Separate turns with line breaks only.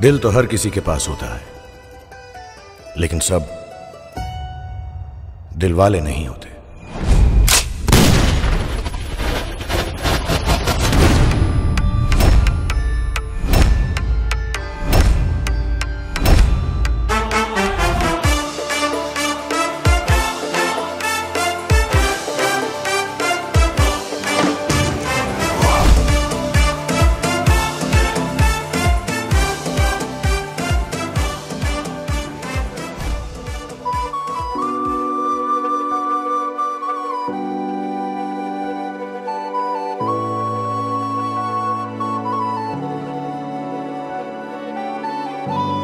दिल तो हर किसी के पास होता है लेकिन सब दिल वाले नहीं होते। oh